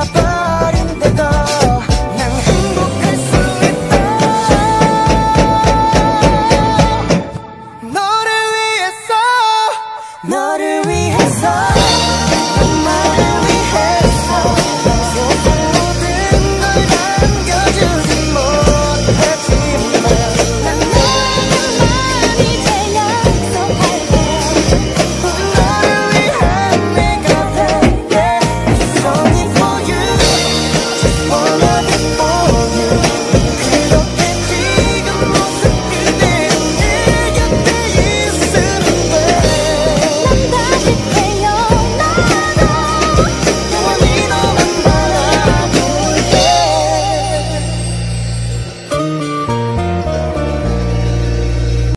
capaz.